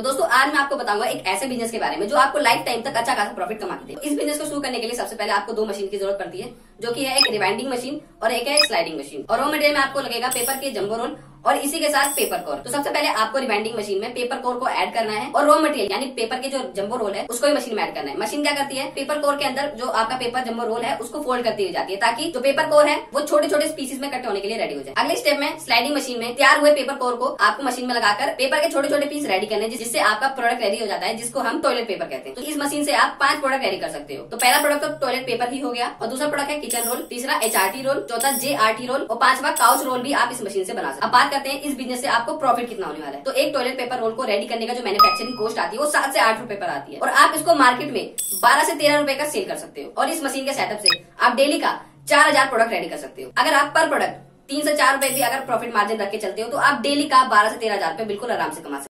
तो दोस्तों, आज मैं आपको बताऊँगा एक ऐसे बिज़नेस के बारे में जो आपको लाइफ टाइम तक अच्छा खासा प्रॉफिट कमा के दे इस बिज़नेस को शुरू करने के लिए सबसे पहले आपको दो मशीन की ज़रूरत पड़ती है। जो कि है एक रिवाइंडिंग मशीन और एक है स्लाइडिंग मशीन। और रॉ मटेरियल में आपको लगेगा पेपर के जम्बो रोल और इसी के साथ पेपर कोर तो सबसे पहले आपको रिवाइंडिंग मशीन में पेपर कोर को ऐड करना है और रॉ मटेरियल यानी पेपर के जो जम्बो रोल है, उसको भी मशीन में ऐड करना है। मशीन क्या करती है? पेपर कोर के अंदर जो आपका पेपर जम्बो रोल है, उसको फोल्ड करती हुई जाती है ताकि जो पेपर कोर है, वो छोटे छोटे पीसेस में कट होने के लिए रेडी हो जाए। अगले स्टेप में स्लाइडिंग मशीन में तैयार हुए पेपर कोर को आपको मशीन में लगाकर पेपर के छोटे छोटे पीस रेडी करने जिससे आपका प्रोडक्ट रेडी हो जाता है, जिसको हम टॉयलेट पेपर कहते हैं। तो इस मशीन से आप पाँच प्रोडक्ट रेडी कर सकते हो। तो पहला प्रोडक्ट तो टॉयलेट पेपर ही हो गया और दूसरा प्रोडक्ट है किचन रोल तीसरा एच रोल चौथा जेआरटी रोल और पांचवा काउच रोल भी आप इस मशीन से बना सकते अब बात करते हैं इस बिज़नेस से आपको प्रॉफिट कितना होने वाला है। तो एक टॉयलेट पेपर रोल को रेडी करने का जो मैन्युफैक्चरिंग कॉस्ट आती है, वो सात से आठ रुपए पर आती है। और आप इसको मार्केट में बारह से तेरह रुपए का सेल कर सकते हो। और इस मशीन के सेटअप से आप डेली का चार हज़ार प्रोडक्ट रेडी कर सकते हो। अगर आप पर प्रोडक्ट तीन से चार रुपए भी अगर प्रॉफिट मार्जिन रख के चलते हो तो आप डेली का बारह से तेरह हज़ार रुपए बिल्कुल आराम से कमा सकते